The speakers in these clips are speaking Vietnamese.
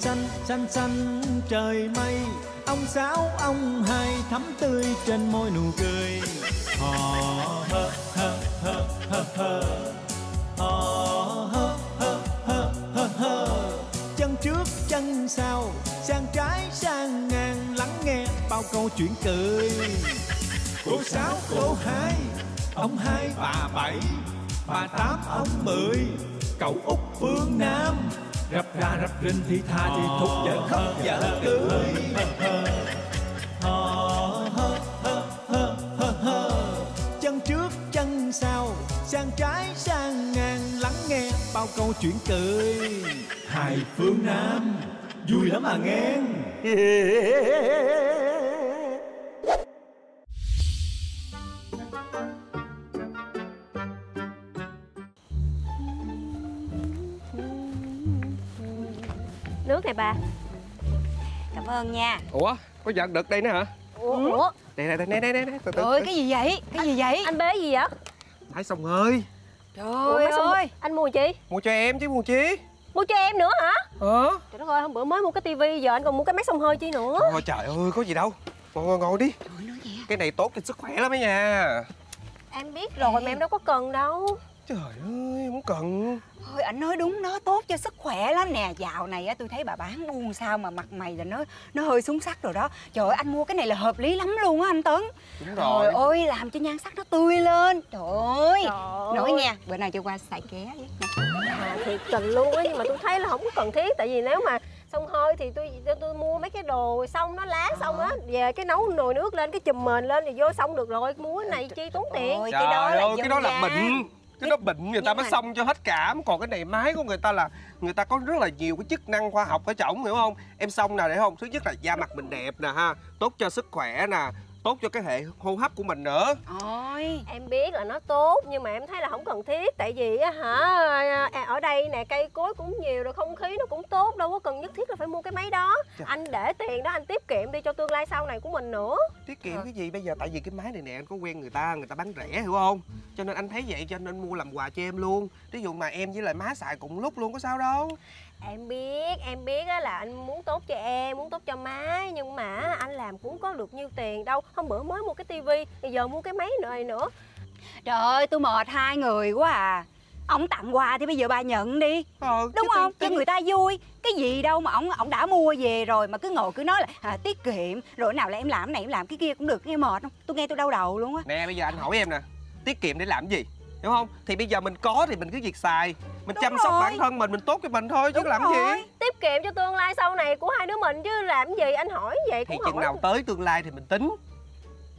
xanh xanh xanh trời mây. Ông sáu ông hai thắm tươi trên môi nụ cười. Hò hơ hơ hơ hơ hơ. Hò hơ hơ hơ hơ hơ. Chân trước chân sau sang trái sang ngang lắng nghe bao câu chuyện cười. Cô sáu cô hai ông hai bà bảy bà tám ông mười. Cậu út phương nam rập ra rập rinh thì tha thì thục vợ khóc vợ cười. Chân trước, chân sau, sang trái, sang ngang, lắng nghe bao câu chuyện cười. Hai phương nam, vui lắm à nghe. Bà Cảm ơn nha. Ủa có giặt được đây nữa hả? Ủa? Đây đây đây đây đây đây từ từ. Trời ơi cái gì vậy? Cái gì vậy? Anh bế gì vậy? Phải xong ơi. Trời ơi. Anh mua chi? Mua cho em chứ mua chi? Mua cho em nữa hả? Ờ. Trời đất ơi hôm bữa mới mua cái tivi Giờ anh còn mua cái máy xông hơi chi nữa. Ôi trời ơi có gì đâu. Ngồi ngồi ngồi đi. Cái này tốt cho sức khỏe lắm ấy nha. Em biết rồi mà em đâu có cần đâu Trời ơi không cần. Thôi anh nói đúng nó tốt cho sức khỏe lắm nè. Dạo này á tôi thấy bà bán buôn sao mà mặt mày là nó nó hơi xuống sắc rồi đó. Trời ơi anh mua cái này là hợp lý lắm luôn á anh Tấn. Đúng Trời rồi. ơi làm cho nhan sắc nó tươi lên. Trời ơi. Trời Nói nha bữa nào cho qua xài ké với. À, Thiệt tình luôn á Nhưng mà tôi thấy là không có cần thiết. Tại vì nếu mà xông hơi thì tôi tôi, tôi mua mấy cái đồ xong nó lá xong á về cái nấu nồi nước lên cái chùm mền lên thì vô xong được rồi. Mua cái này chi tốn tiền. Ôi, Trời cái đó là ơi cái đó là bệnh. Cái đó bệnh người ta mới mà- xong cho hết cảm. Còn cái này máy của người ta là người ta có rất là nhiều cái chức năng khoa học ở trọng hiểu không? Em xong nè để không? Thứ nhất là da mặt mình đẹp nè ha tốt cho sức khỏe nè tốt cho cái hệ hô hấp của mình nữa. Ôi. Em biết là nó tốt nhưng mà em thấy là không cần thiết. Tại vì á hả à, ở đây nè cây cối cũng nhiều rồi không khí nó cũng tốt Đâu có cần nhất thiết là phải mua cái máy đó. Trời. Anh để tiền đó anh tiết kiệm đi cho tương lai sau này của mình nữa. Tiết kiệm cái gì? Bây giờ tại vì cái máy này nè anh có quen người ta người ta bán rẻ hiểu không? Cho nên anh thấy vậy cho nên mua làm quà cho em luôn. Ví dụ mà em với lại má xài cùng lúc luôn có sao đâu Em biết, em biết á là anh muốn tốt cho em, muốn tốt cho má Nhưng mà anh làm cũng có được nhiêu tiền đâu. Hôm bữa mới mua cái tivi, bây giờ mua cái máy này nữa. Trời ơi tôi mệt hai người quá à. Ông tặng quà thì bây giờ bà nhận đi. Ờ, Đúng không? tính- Cho người ta vui. Cái gì đâu mà ông ông đã mua về rồi Mà cứ ngồi cứ nói là à, tiết kiệm. Rồi nào là em làm cái này em làm cái kia cũng được. Nghe mệt không? Tôi nghe tôi đau đầu luôn á. Nè bây giờ anh hỏi em nè. Tiết kiệm để làm gì hiểu không? Thì bây giờ mình có thì mình cứ việc xài. Mình Đúng chăm sóc rồi. bản thân mình mình tốt cho mình thôi chứ Đúng làm rồi. gì Tiết kiệm cho tương lai sau này của hai đứa mình chứ làm gì anh hỏi vậy thì cũng chừng hỏi. nào tới tương lai thì mình tính.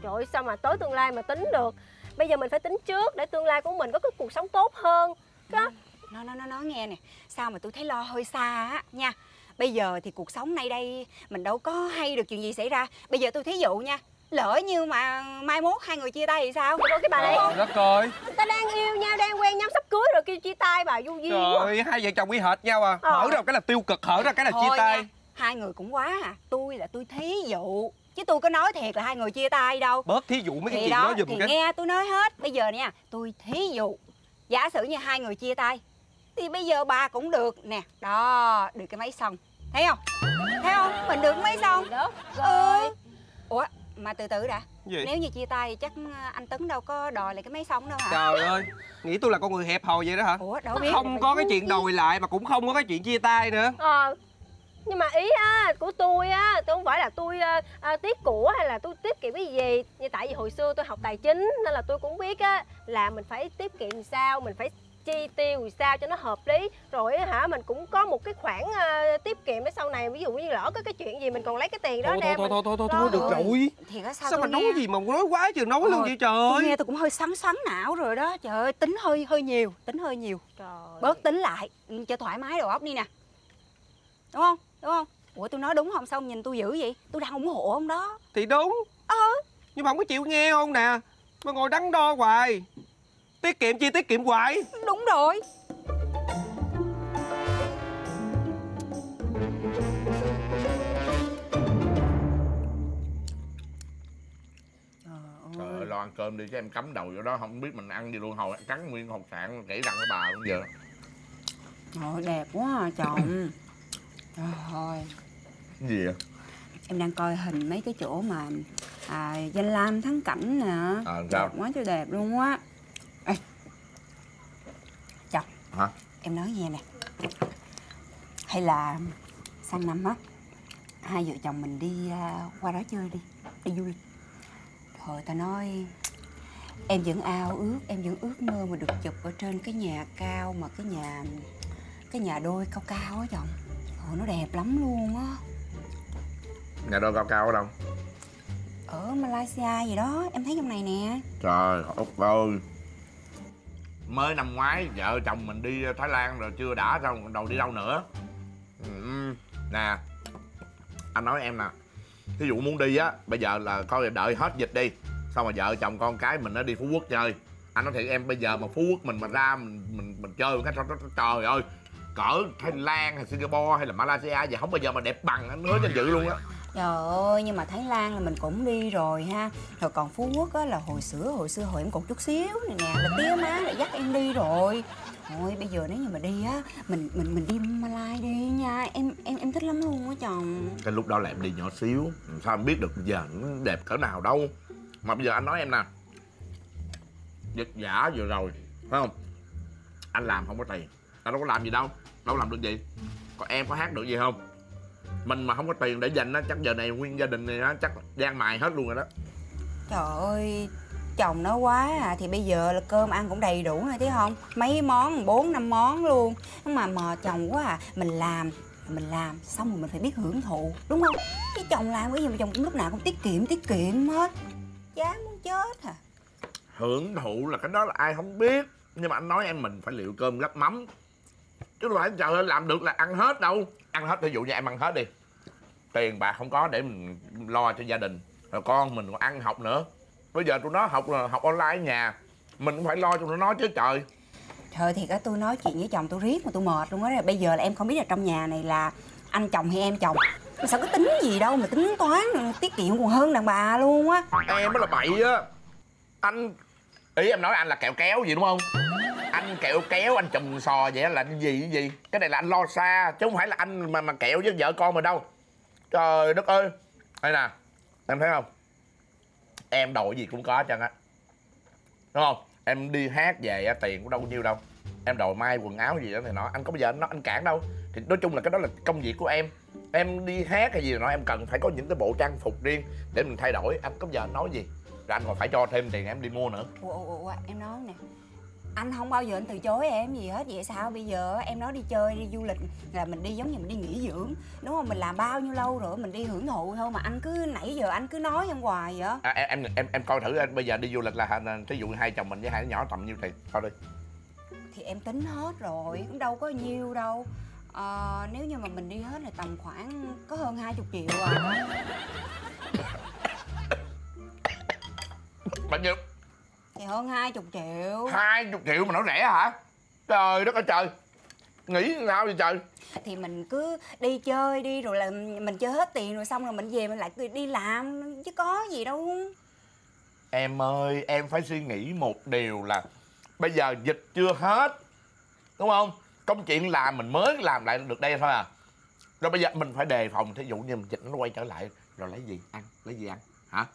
Trời ơi, sao mà tới tương lai mà tính được? Bây giờ mình phải tính trước để tương lai của mình có cái cuộc sống tốt hơn. Đó. Nó nó nó nói nghe nè. Sao mà tôi thấy lo hơi xa á nha. Bây giờ thì cuộc sống nay đây Mình đâu có hay được chuyện gì xảy ra. Bây giờ tôi thí dụ nha Lỡ như mà mai mốt hai người chia tay thì sao? Rồi cái bà đấy. trời đất ơi. Người ta đang yêu nhau, đang quen nhau sắp cưới rồi kêu chia tay bà vô duyên trời quá ơi hai vợ chồng y hệt nhau à. Ờ. hở ra cái là tiêu cực hở ra cái là chia Thôi tay. nha, Hai người cũng quá à. Tôi là tôi thí dụ Chứ tôi có nói thiệt là hai người chia tay đâu. Bớt thí dụ mấy cái thì chuyện đó đó giùm thì cái nghe tôi nói hết. Bây giờ nha tôi thí dụ giả sử như hai người chia tay thì bây giờ bà cũng được nè. Đó được cái máy xong. Thấy không? Thấy không? Mình được cái máy xong. Ừ. ủa mà từ từ đã. Gì? Nếu như chia tay thì chắc anh tấn đâu có đòi lại cái máy xong đâu hả? Trời ơi nghĩ tôi là con người hẹp hòi vậy đó hả? Ủa đâu biết. không có cái chuyện đòi lại mà cũng không có cái chuyện chia tay nữa. Ờ nhưng mà ý á của tôi á tôi không phải là tôi à, à, tiết của hay là tôi tiết kiệm cái gì. Như tại vì hồi xưa tôi học tài chính nên là tôi cũng biết á là mình phải tiết kiệm sao mình phải chi tiêu sao cho nó hợp lý. Rồi á hả mình cũng có một cái khoản à, tiết kiệm để sau này ví dụ như lỡ có cái chuyện gì mình còn lấy cái tiền đó thôi thôi ra thôi mình thôi thôi lo. thôi được Rồi. thì sao, sao mà tôi nói nghe, gì mà nói quá chừng nói luôn vậy tôi trời nghe tôi cũng hơi xoắn xoắn não rồi đó. Trời ơi tính hơi hơi nhiều tính hơi nhiều. Trời. bớt tính lại ừ, cho thoải mái đầu óc đi nè. Đúng không? Đúng không? Ủa tôi nói đúng không? Sao nhìn tôi dữ vậy? Tôi đang ủng hộ ông đó. Thì đúng. Ờ nhưng mà không có chịu nghe không nè? Mà ngồi đắn đo hoài tiết kiệm chi tiết kiệm hoài. Đúng rồi. Trời ơi, lo ăn cơm đi chứ em cắm đầu vô đó không biết mình ăn gì luôn. Hồi cắn nguyên hột sạn kỹ răng với bà luôn giờ. Trời đẹp quá à, chồng. Trời ơi. Cái gì vậy? Em đang coi hình mấy cái chỗ mà à, danh lam thắng cảnh nè. À, sao? Đẹp quá trời đẹp luôn á Ê Chồng hả? Em nói nghe nè. Hay là sang năm á Hai vợ chồng mình đi à, qua đó chơi đi Đi du lịch. Thôi ta nói Em vẫn ao ước Em vẫn ước mơ mà được chụp ở trên cái nhà cao Mà cái nhà Cái nhà đôi cao cao á chồng. Ồ nó đẹp lắm luôn á. Nhà đôi cao cao ở đâu? Ở Malaysia gì đó Em thấy trong này nè. Trời ốc ơi mới năm ngoái vợ chồng mình đi thái lan rồi chưa đã sao đầu đi đâu nữa. Ừ, nè anh nói em nè thí dụ muốn đi á bây giờ là coi đợi hết dịch đi xong rồi vợ chồng con cái mình nó đi phú quốc chơi. Anh nói thiệt em bây giờ mà phú quốc mình mà ra mình mình mình chơi một cái trời, ơi cỡ thái lan hay singapore hay là malaysia gì không bao giờ mà đẹp bằng anh hứa danh dự luôn á. Trời ơi, nhưng mà Thái Lan là mình cũng đi rồi ha. Rồi còn Phú Quốc á là hồi xưa, hồi xưa hồi em còn chút xíu này nè Là tía má lại dắt em đi rồi. Thôi bây giờ nếu như mà đi á Mình mình mình đi Malai đi nha. Em em em thích lắm luôn á chồng. Ừ, cái lúc đó là em đi nhỏ xíu. Sao em biết được giờ nó đẹp cỡ nào đâu. Mà bây giờ anh nói em nè. Dịch giả vừa rồi phải không? Anh làm không có tiền. Anh đâu có làm gì đâu. Đâu làm được gì. Còn em có hát được gì không? Mình mà không có tiền để dành á chắc giờ này nguyên gia đình này á chắc gian mài hết luôn rồi đó. Trời ơi, chồng nói quá à Thì bây giờ là cơm ăn cũng đầy đủ rồi thấy không? Mấy món, bốn năm món luôn. Nhưng mà mò chồng quá à Mình làm mình làm xong rồi mình phải biết hưởng thụ đúng không? Chứ chồng làm cái gì mà chồng cũng lúc nào cũng tiết kiệm tiết kiệm hết. Chán muốn chết à. Hưởng thụ là cái đó là ai không biết nhưng mà anh nói em mình phải liệu cơm gắp mắm. Chứ không phải trời ơi làm được là ăn hết đâu ăn hết ví dụ như em ăn hết đi. Tiền bạc không có để mình lo cho gia đình. Rồi con mình còn ăn học nữa. Bây giờ tụi nó học là học online ở nhà. Mình cũng phải lo cho tụi nó chứ trời. Trời thì á tôi nói chuyện với chồng tôi riết mà tôi mệt luôn á. Bây giờ là em không biết là trong nhà này là anh chồng hay em chồng. Mà sao có tính gì đâu mà tính toán tiết kiệm còn hơn đàn bà luôn á. Em mới là bậy á. Anh ý em nói anh là kẹo kéo gì đúng không anh kẹo kéo anh chùm sò vậy là cái gì cái gì? Cái này là anh lo xa chứ không phải là anh mà mà kẹo với vợ con mà đâu. Trời đất ơi. Đây nè em thấy không? Em đội gì cũng có hết á. Đúng không? Em đi hát về tiền cũng đâu có nhiêu đâu. Em đội may quần áo gì đó thì nó anh có bao giờ nó anh cản đâu. Thì nói chung là cái đó là công việc của em. Em đi hát hay gì đó em cần phải có những cái bộ trang phục riêng để mình thay đổi. Anh có bao giờ anh nói gì? Rồi anh còn phải cho thêm tiền em đi mua nữa. Ủa, ủa, ủa, em nói nè anh không bao giờ anh từ chối em gì hết vậy sao? Bây giờ em nói đi chơi đi du lịch là mình đi giống như mình đi nghỉ dưỡng. Đúng không? Mình làm bao nhiêu lâu rồi mình đi hưởng thụ thôi mà anh cứ nãy giờ anh cứ nói em hoài vậy. À, em em em em coi thử anh bây giờ đi du lịch là thí dụ hai chồng mình với hai đứa nhỏ tầm nhiêu tiền? Coi đi. Thì em tính hết rồi cũng đâu có nhiêu đâu. Ờ, nếu như mà mình đi hết là tầm khoảng có hơn 20 triệu à. Bao nhiêu thì hơn 20 triệu. Hai chục triệu mà nó rẻ hả? Trời đất ơi trời. Nghĩ sao vậy trời? Thì mình cứ đi chơi đi rồi là mình chơi hết tiền rồi xong rồi mình về mình lại đi làm chứ có gì đâu. Em ơi em phải suy nghĩ một điều là bây giờ dịch chưa hết đúng không? Công chuyện làm mình mới làm lại được đây thôi à. Rồi bây giờ mình phải đề phòng thí dụ như mình dịch nó quay trở lại rồi lấy gì ăn? Lấy gì ăn? Hả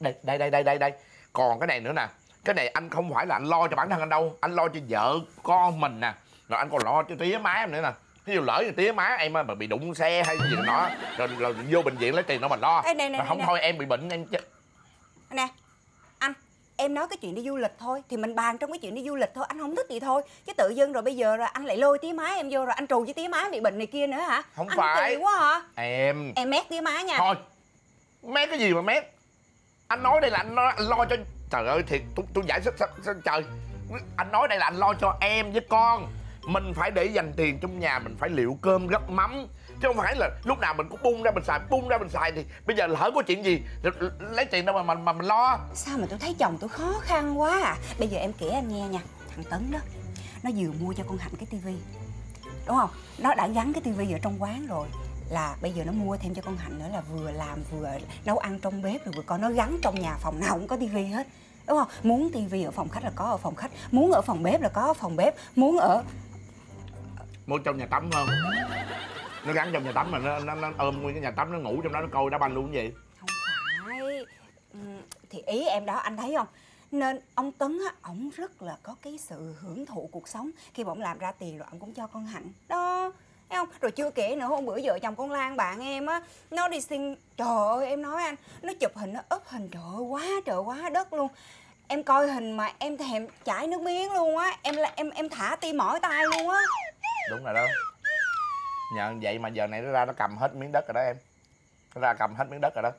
đây đây đây đây đây đây. Còn cái này nữa nè. Cái này anh không phải là anh lo cho bản thân anh đâu. Anh lo cho vợ con mình nè. Rồi anh còn lo cho tía má em nữa nè. Ví dụ lỡ như tía má em mà bị đụng xe hay gì đó rồi, rồi vô bệnh viện lấy tiền đó mình lo. Ê, này, này, Mà này, không này. thôi em bị bệnh em chết. Nè anh em nói cái chuyện đi du lịch thôi. Thì mình bàn trong cái chuyện đi du lịch thôi. Anh không thích gì thôi. Chứ tự dưng rồi bây giờ rồi anh lại lôi tía má em vô rồi anh trù với tía má bị bệnh này kia nữa hả? Không anh phải. kỳ quá hả? Em. Em mét tía má nha. Thôi. Mét cái gì mà mét anh nói đây là anh, nói, anh lo cho trời ơi thiệt tôi, tôi giải thích sao, sao trời. Anh nói đây là anh lo cho em với con. Mình phải để dành tiền trong nhà mình phải liệu cơm gấp mắm. Chứ không phải là lúc nào mình cũng bung ra mình xài bung ra mình xài thì bây giờ lỡ có chuyện gì lấy tiền đâu mà mà, mà mình lo. Sao mà tôi thấy chồng tôi khó khăn quá à? Bây giờ em kể anh nghe nha thằng tấn đó nó vừa mua cho con hạnh cái tivi đúng không? Nó đã gắn cái tivi ở trong quán rồi là bây giờ nó mua thêm cho con hạnh nữa là vừa làm vừa nấu ăn trong bếp rồi vừa con nó gắn trong nhà phòng nào cũng có tivi hết. Đúng không? Muốn tivi ở phòng khách là có ở phòng khách. Muốn ở phòng bếp là có ở phòng bếp. Muốn ở mua trong nhà tắm không? Nó gắn trong nhà tắm mà nó nó, nó ôm nguyên cái nhà tắm nó ngủ trong đó nó coi đá banh luôn cái gì? Không phải. Thì ý em đó anh thấy không? Nên ông tấn á ổng rất là có cái sự hưởng thụ cuộc sống. Khi mà ổng làm ra tiền rồi ổng cũng cho con hạnh. Đó không? Rồi chưa kể nữa, hôm bữa vợ chồng con lan, bạn em á, nó đi xin trời ơi, em nói anh, nó chụp hình, nó úp hình, trời ơi, quá, trời quá đất luôn. Em coi hình mà em thèm chảy nước miếng luôn á, em là em em thả tim mỏi tay luôn á. Đúng rồi đó. Nhờ vậy mà giờ này nó ra nó cầm hết miếng đất rồi đó em. Nó ra cầm hết miếng đất rồi đó.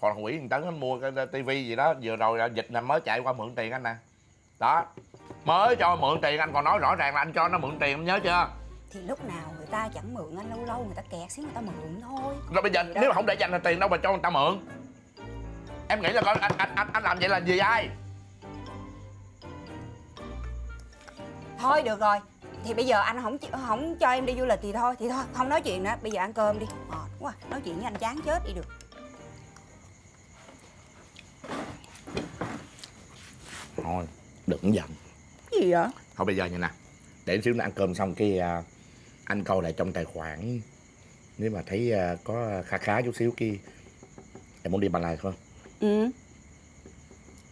Còn thằng quỷ thằng tấn nó mua cái tivi gì đó, vừa rồi là dịch là mới chạy qua mượn tiền anh nè. Đó. Mới cho mượn tiền anh, còn nói rõ ràng là anh cho nó mượn tiền, em nhớ chưa? Thì lúc nào người ta chẳng mượn anh lâu lâu người ta kẹt xíu người ta mượn thôi. Rồi bây giờ đó. nếu mà không để dành là tiền đâu mà cho người ta mượn. Em nghĩ là coi anh anh anh, anh làm vậy là vì ai? Thôi được rồi thì bây giờ anh không không cho em đi du lịch thì thôi thì thôi không nói chuyện nữa. Bây giờ ăn cơm đi. Mệt quá nói chuyện với anh chán chết đi được. Thôi đừng giận. Gì vậy? Thôi bây giờ như nè để xíu nữa ăn cơm xong cái à, anh coi lại trong tài khoản. Nếu mà thấy à, có khá khá chút xíu kia em muốn đi bàn lại không? Ừ.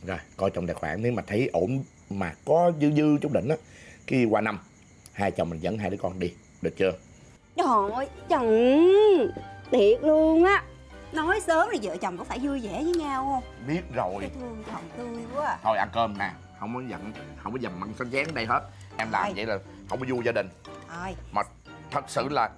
Rồi coi trong tài khoản. Nếu mà thấy ổn mà có dư dư chút đỉnh á cái qua năm hai chồng mình dẫn hai đứa con đi. Được chưa? Trời ơi chồng. Thiệt luôn á. Nói sớm thì vợ chồng có phải vui vẻ với nhau không? Biết rồi. Thấy thương chồng tươi quá. À. thôi ăn cơm nè. Không có giận không có dầm măng xanh chén ở đây hết. Em làm Ai? vậy là không có vui gia đình. Thôi mà thật sự là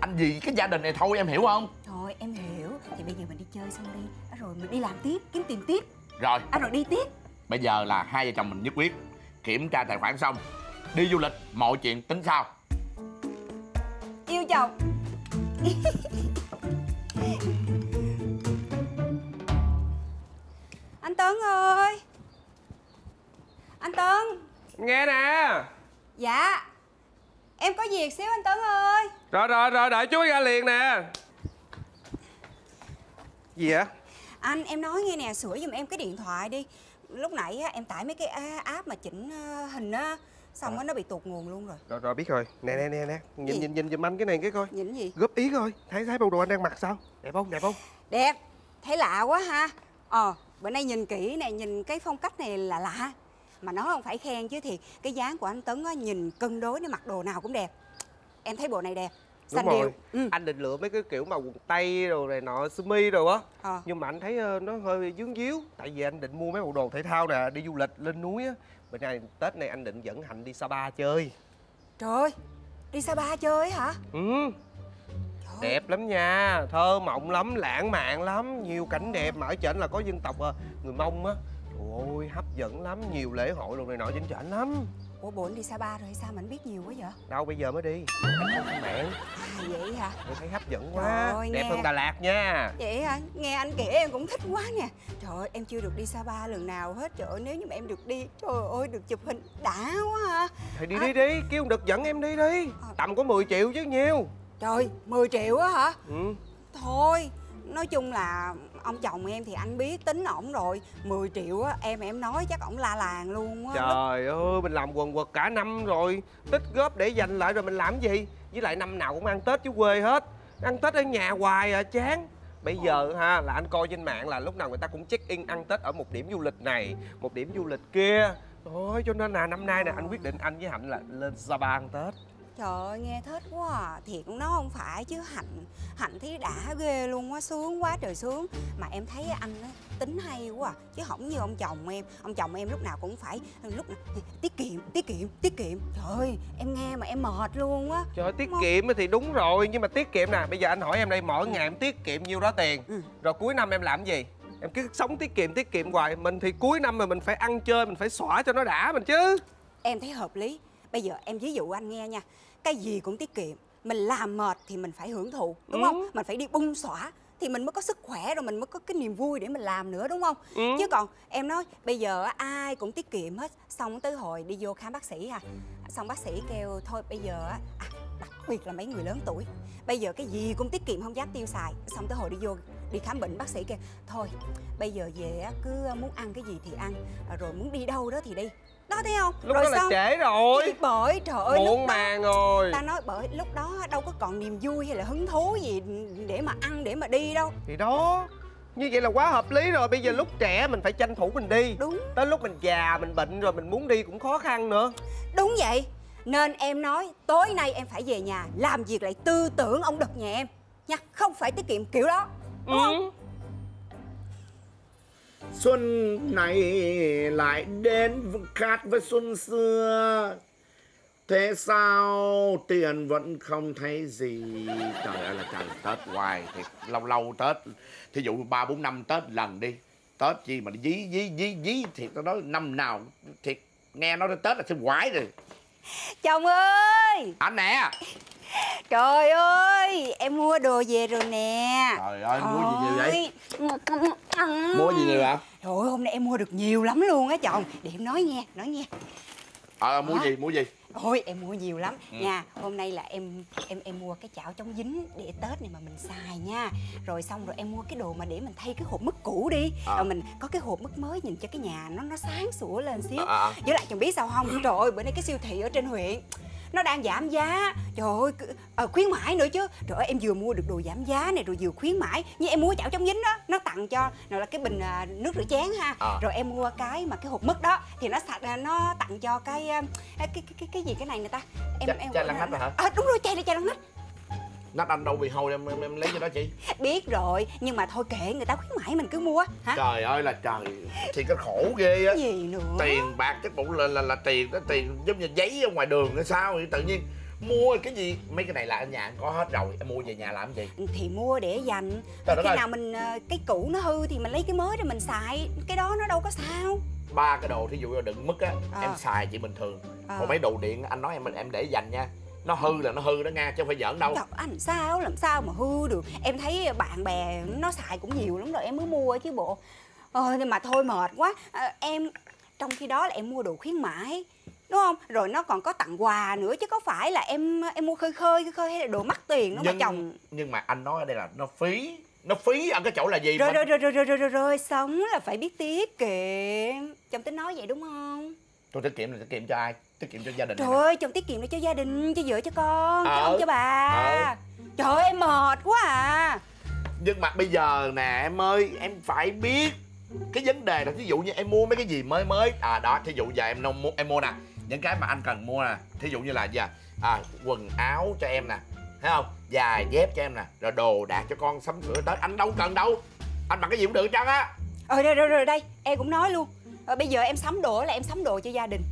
anh vì cái gia đình này thôi em hiểu không? Thôi em hiểu. Thì bây giờ mình đi chơi xong đi. Á, rồi mình đi làm tiếp kiếm tiền tiếp. Rồi. À, rồi đi tiếp. Bây giờ là hai vợ chồng mình nhất quyết kiểm tra tài khoản xong. Đi du lịch mọi chuyện tính sau. Yêu chồng. Anh Tấn ơi. Anh Tấn. Nghe nè. Dạ em có việc xíu anh Tấn ơi. Rồi rồi rồi đợi chú ra liền nè. Gì vậy? Anh em nói nghe nè sửa giùm em cái điện thoại đi. Lúc nãy á, em tải mấy cái app mà chỉnh ờ, hình á xong á nó bị tụt nguồn luôn rồi. Rồi rồi biết rồi. Nè nè nè nè nhìn Gì? nhìn nhìn giùm anh cái này cái coi. Nhìn gì? Góp ý coi thấy thấy bộ đồ anh đang mặc sao? Đẹp không đẹp không? Đẹp thấy lạ quá ha. Ờ bữa nay nhìn kỹ này nhìn cái phong cách này là lạ mà nói không phải khen chứ thì cái dáng của anh Tấn á nhìn cân đối để mặc đồ nào cũng đẹp. Em thấy bộ này đẹp. Đúng xanh rồi. điệu ừ. anh định lựa mấy cái kiểu mà quần tây rồi này nọ sơ mi rồi á. Ờ. nhưng mà anh thấy ờ, nó hơi dướng díu. Tại vì anh định mua mấy bộ đồ thể thao nè đi du lịch lên núi á. Bữa nay tết này anh định dẫn hạnh đi sapa chơi. Trời ơi đi Sapa chơi hả? Ừ. Trời ơi, đẹp lắm nha. Thơ mộng lắm lãng mạn lắm. Nhiều cảnh đẹp mà ở trển là có dân tộc ờ, người mông á Trời ơi hấp dẫn lắm nhiều lễ hội đồ này nọ trên trển lắm. Ủa bộ anh đi Sapa rồi sao? Mà anh biết nhiều quá vậy? Đâu bây giờ mới đi. Anh không mạng. À vậy hả? Tôi thấy hấp dẫn quá. Trời ơi, đẹp nghe. hơn đà lạt nha. Vậy hả? Nghe anh kể em cũng thích quá nè trời ơi em chưa được đi Sapa lần nào hết. Trời ơi nếu như mà em được đi trời ơi được chụp hình đã quá ha thì đi À. đi đi kêu được dẫn em đi đi. Ờ. tầm có 10 triệu chứ nhiêu. Trời 10 triệu á hả? Ừ. thôi nói chung là ông chồng em thì anh biết, tính ổng rồi. 10 triệu á, em em nói chắc ổng la làng luôn á. Trời ơi, mình làm quần quật cả năm rồi. Tích góp để dành lại rồi mình làm gì? Với lại năm nào cũng ăn tết chứ quê hết. Ăn tết ở nhà hoài à chán. Bây giờ ha, là anh coi trên mạng là lúc nào người ta cũng check in ăn tết ở một điểm du lịch này, một điểm du lịch kia. Thôi, cho nên là năm nay nè, anh quyết định anh với hạnh là lên sapa ăn tết trời ơi nghe thích quá à. thiệt nó không phải chứ hạnh hạnh thấy đã ghê luôn á sướng quá trời sướng. Mà em thấy anh á tính hay quá à. chứ không như ông chồng em. Ông chồng em lúc nào cũng phải lúc nào tiết kiệm tiết kiệm tiết kiệm. Trời ơi em nghe mà em mệt luôn á. Trời ơi, tiết Mà- kiệm thì đúng rồi nhưng mà tiết kiệm nè bây giờ anh hỏi em đây mỗi ngày em tiết kiệm nhiêu đó tiền Ừ. rồi cuối năm em làm gì? Em cứ sống tiết kiệm tiết kiệm hoài mình thì cuối năm mà mình phải ăn chơi mình phải xõa cho nó đã mình chứ. Em thấy hợp lý bây giờ em ví dụ anh nghe nha cái gì cũng tiết kiệm mình làm mệt thì mình phải hưởng thụ đúng Ừ. không mình phải đi bung xõa thì mình mới có sức khỏe rồi mình mới có cái niềm vui để mình làm nữa đúng không? Ừ. chứ còn em nói bây giờ ai cũng tiết kiệm hết xong tới hồi đi vô khám bác sĩ à. Xong bác sĩ kêu thôi bây giờ à, đặc biệt là mấy người lớn tuổi bây giờ cái gì cũng tiết kiệm không dám tiêu xài. Xong tới hồi đi vô đi khám bệnh bác sĩ kêu thôi bây giờ về cứ muốn ăn cái gì thì ăn rồi muốn đi đâu đó thì đi đó thấy không? Lúc rồi đó là xong. trễ rồi. Thì bởi trời ơi muộn màng rồi. ta nói bởi lúc đó đâu có còn niềm vui hay là hứng thú gì để mà ăn để mà đi đâu. Thì đó như vậy là quá hợp lý rồi. Bây giờ lúc trẻ mình phải tranh thủ mình đi. Đúng. Tới lúc mình già mình bệnh rồi mình muốn đi cũng khó khăn nữa. Đúng vậy. Nên em nói tối nay em phải về nhà làm việc lại tư tưởng ông đực nhà em nha. Không phải tiết kiệm kiểu đó. Đúng không? ừ. Xuân này lại đến khác với xuân xưa. Thế sao tiền vẫn không thấy gì? Trời ơi là trời Tết hoài thiệt Lâu lâu Tết Thí dụ ba bốn năm Tết lần đi Tết chi mà dí dí dí dí Thiệt tao nói năm nào Thiệt nghe nói đến Tết là xem quái rồi. Chồng ơi! Anh nè! Trời ơi em mua đồ về rồi nè. Trời ơi mua gì nhiều vậy vậy Mua gì nhiều hả Trời ơi, hôm nay em mua được nhiều lắm luôn á chồng. Để em nói nghe, nói nghe. Ờ mua Hả? gì mua gì? Ôi em mua nhiều lắm. Ừ. nha Hôm nay là em em em mua cái chảo chống dính để Tết này mà mình xài nha. Rồi xong rồi em mua cái đồ mà để mình thay cái hộp mứt cũ đi. À. Rồi mình có cái hộp mứt mới nhìn cho cái nhà nó nó sáng sủa lên xíu. À, à, à. Với lại chồng biết sao không? Trời ơi bữa nay cái siêu thị ở trên huyện nó đang giảm giá. Trời ơi ờ, khuyến mãi nữa chứ. Trời ơi em vừa mua được đồ giảm giá này rồi vừa khuyến mãi. Như em mua chảo chống dính đó nó tặng cho nào là cái bình à, nước rửa chén ha. À. rồi em mua cái mà cái hộp mứt đó thì nó sạch à, nó tặng cho cái à, cái cái cái, cái gì cái này người ta? Em Chai- em chai lăn là- nách hả? à, đúng rồi chai này chai lăn nách Nách anh đâu bị hôi em, em, em lấy cho đó chị. Biết rồi nhưng mà thôi kệ người ta khuyến mãi mình cứ mua hả? Trời ơi là trời Thì cái khổ ghê á. Gì nữa? Tiền bạc chắc bộ là là, là tiền đó tiền giống như giấy ở ngoài đường hay sao vậy tự nhiên mua cái gì? Mấy cái này là ở nhà anh có hết rồi em mua về nhà làm gì? Thì mua để dành. Trời khi nào mình à, cái cũ nó hư thì mình lấy cái mới để mình xài. Cái đó nó đâu có sao. Ba cái đồ thí dụ như đựng mứt á Ờ. em xài chỉ bình thường. Ờ. còn mấy đồ điện anh nói em em để dành nha nó hư là nó hư đó nha chứ không phải giỡn đâu. Trời anh sao làm sao mà hư được. Em thấy bạn bè nó xài cũng nhiều lắm rồi em mới mua chứ bộ. Ờ nhưng mà thôi mệt quá. À, Em trong khi đó là em mua đồ khuyến mãi Đúng không? Rồi nó còn có tặng quà nữa chứ có phải là em em mua khơi khơi khơi, khơi hay là đồ mắc tiền nữa mà chồng. nhưng mà anh nói ở đây là nó phí nó phí ở cái chỗ là gì rồi, Mình- rồi rồi rồi rồi rồi rồi rồi sống là phải biết tiết kiệm. Chồng tính nói vậy đúng không? tôi tiết kiệm là tiết kiệm cho ai tiết kiệm cho gia đình Trời ơi chồng tiết kiệm để cho gia đình, cho vợ cho con, cho Ờ. ông cho bà. Ờ. Trời ơi em mệt quá à. Nhưng mà bây giờ nè em ơi em phải biết cái vấn đề là ví dụ như em mua mấy cái gì mới mới. À đó thí dụ giờ em nông mua em mua nè những cái mà anh cần mua nè. Thí dụ như là gì à, à quần áo cho em nè thấy không? Giày dép cho em nè rồi đồ đạc cho con sắm sửa tết anh đâu cần đâu anh mặc cái gì cũng được trơn á. Ờ rồi, rồi rồi đây em cũng nói luôn. Ờ, Bây giờ em sắm đồ là em sắm đồ cho gia đình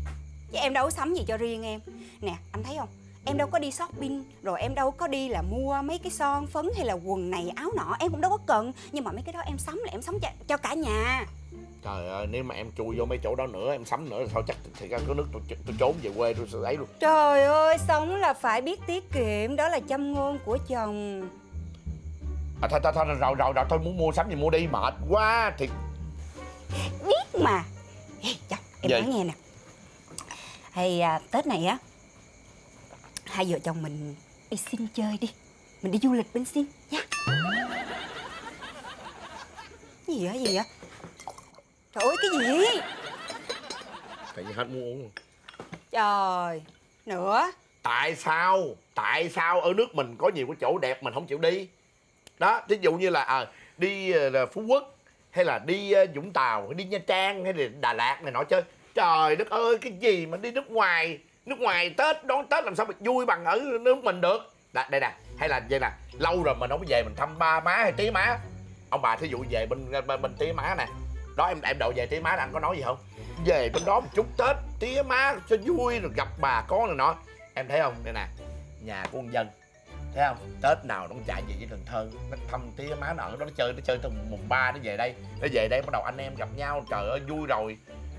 Chứ em đâu có sắm gì cho riêng em. Nè anh thấy không? Em đâu có đi shopping Rồi em đâu có đi là mua mấy cái son phấn hay là quần này áo nọ Em cũng đâu có cần. Nhưng mà mấy cái đó em sắm là em sắm cho, cho cả nhà. Trời ơi nếu mà em chui vô mấy chỗ đó nữa em sắm nữa thì thôi chắc thì ra có nước tôi, tôi trốn về quê tôi sẽ ấy luôn. Trời ơi sống là phải biết tiết kiệm Đó là châm ngôn của chồng. À, thôi thôi thôi rồi rồi rồi thôi muốn mua sắm gì mua đi mệt quá thì Biết mà. Ê, chồng em Gì? nói nghe nè Hay à, Tết này á Hai vợ chồng mình đi xin chơi đi. Mình đi du lịch bên xin nha Cái gì á gì á Trời ơi cái gì tại vì hết muốn uống. Trời Nữa. Tại sao? Tại sao ở nước mình có nhiều cái chỗ đẹp mình không chịu đi? Đó ví dụ như là à, đi là phú quốc hay là đi ờ, vũng tàu hay đi nha trang hay là đà lạt này nọ chơi trời đất ơi cái gì mà đi nước ngoài nước ngoài tết đón tết làm sao mà vui bằng ở nước mình được? Đây, đây nè hay là vậy nè lâu rồi mình không có về mình thăm ba má hay tí má. Ông bà thí dụ về bên bên, bên tí má nè. Đó em em đậu về tí má là anh có nói gì không? Về bên đó một chút tết tía má cho vui rồi gặp bà con này nọ. Em thấy không? Đây nè nhà của con dân. Thấy không? Tết nào nó cũng chạy về với cần thơ. Nó thăm tía má nợ nó chơi nó chơi từ mùng ba nó về đây. Nó về đây bắt đầu anh em gặp nhau trời ơi vui rồi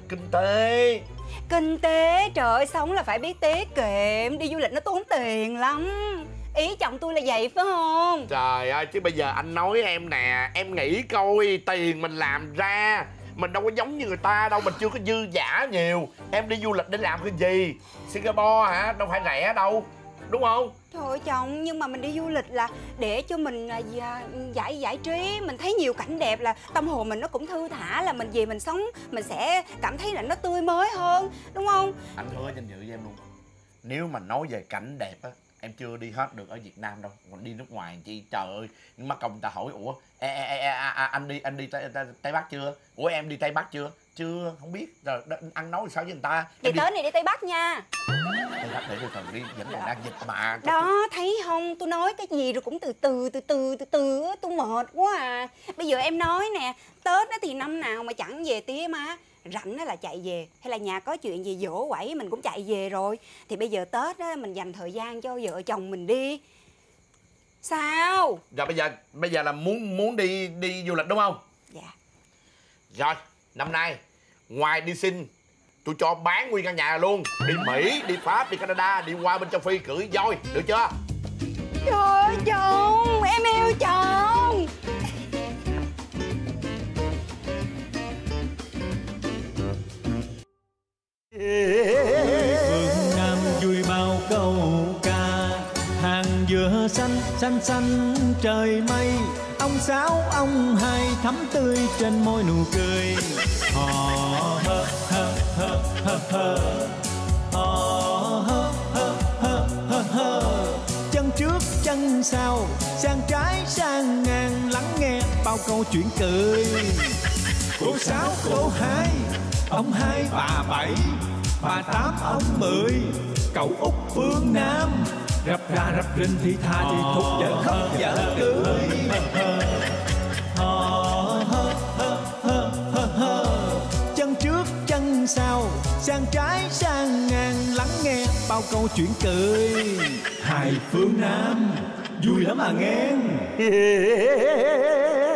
kinh tế. Kinh tế trời ơi sống là phải biết tiết kiệm. Đi du lịch nó tốn tiền lắm. Ý chồng tôi là vậy phải không? Trời ơi chứ bây giờ anh nói em nè em nghĩ coi tiền mình làm ra mình đâu có giống như người ta đâu mình chưa có dư giả nhiều. Em đi du lịch để làm cái gì? Singapore hả? Đâu phải rẻ đâu đúng không thôi chồng, nhưng mà mình đi du lịch là để cho mình à, à, giải giải trí, mình thấy nhiều cảnh đẹp là tâm hồn mình nó cũng thư thả là mình về mình sống mình sẽ cảm thấy là nó tươi mới hơn, đúng không? anh hứa danh dự với em luôn. Nếu mà nói về cảnh đẹp á em chưa đi hết được ở Việt Nam đâu. Còn đi nước ngoài chi trời ơi nhưng mà công ta hỏi ủa ê, ê, ê, ê, à, à, anh đi anh đi tây, tây, tây bắc chưa? Ủa em đi tây bắc chưa? Chưa không biết. Rồi đó, ăn nói sao với người ta? Vậy em đi. tới này đi Tây Bắc nha. tây bắc để từ từ đi vẫn còn đang dịch mà. Đó, thấy không? Tôi nói cái gì rồi cũng từ từ từ từ từ từ á, tôi mệt quá à. Bây giờ em nói nè, Tết á thì năm nào mà chẳng về tía má. Rảnh á là chạy về. Hay là nhà có chuyện gì dỗ quẩy mình cũng chạy về rồi. Thì bây giờ tết á mình dành thời gian cho vợ chồng mình đi. Sao? Rồi bây giờ bây giờ là muốn muốn đi đi du lịch đúng không? Dạ. Rồi năm nay ngoài đi xin tôi cho bán nguyên căn nhà luôn. Đi mỹ đi pháp đi canada đi qua bên châu phi cưỡi voi được chưa? Trời ơi chồng em yêu chồng. Phương nam vui bao câu ca hàng dừa xanh xanh xanh trời mây ông sáu, ông hai thắm tươi trên môi nụ cười. Hò hơ hơ hơ hơ hơ. Hò hơ hơ hơ hơ hơ. Chân trước, chân sau, sang trái, sang ngang, lắng nghe bao câu chuyện cười. Cô sáu, cô hai, ông hai, bà bảy, bà tám, ông mười, cậu út phương nam rập ra rập rinh thì tha thì thục vợ khóc vợ cười chân trước chân sau sang trái sang ngang lắng nghe bao câu chuyện cười. Hai phương nam vui lắm à nghe